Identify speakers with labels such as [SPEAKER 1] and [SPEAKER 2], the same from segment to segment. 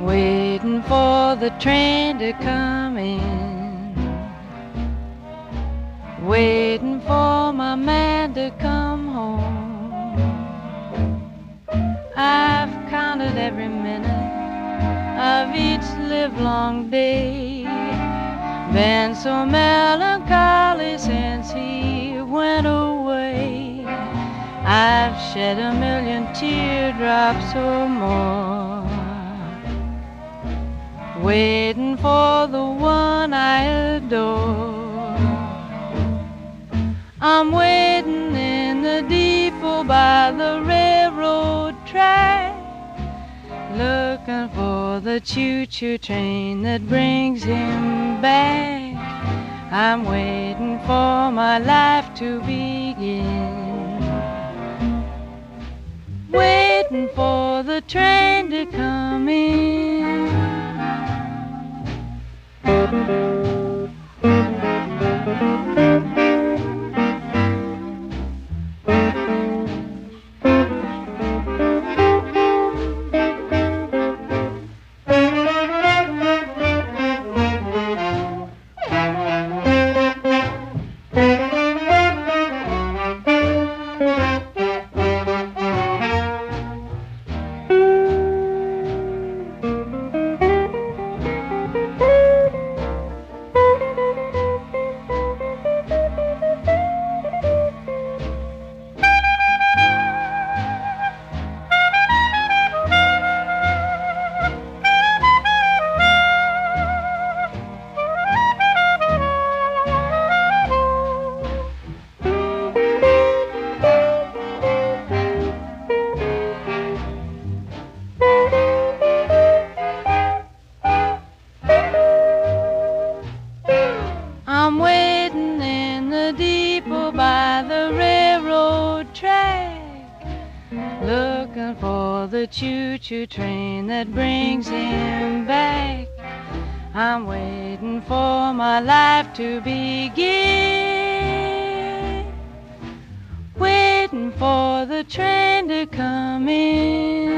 [SPEAKER 1] Waiting for the train to come in waiting for my man to come home. I've counted every minute of each livelong day, been so melancholy since he went away. I've shed a million teardrops or more, waiting for the one I adore. I'm waiting in the depot by the railroad track, looking for the choo-choo train that brings him I'm waiting for my life to begin, waiting for the train to come in. Depot by the railroad track, looking for the choo-choo train that brings him back. I'm waiting for my life to begin, waiting for the train to come in,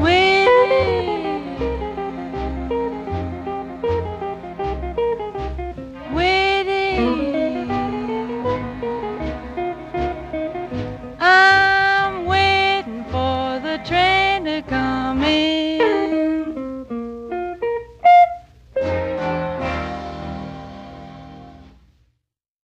[SPEAKER 1] waiting.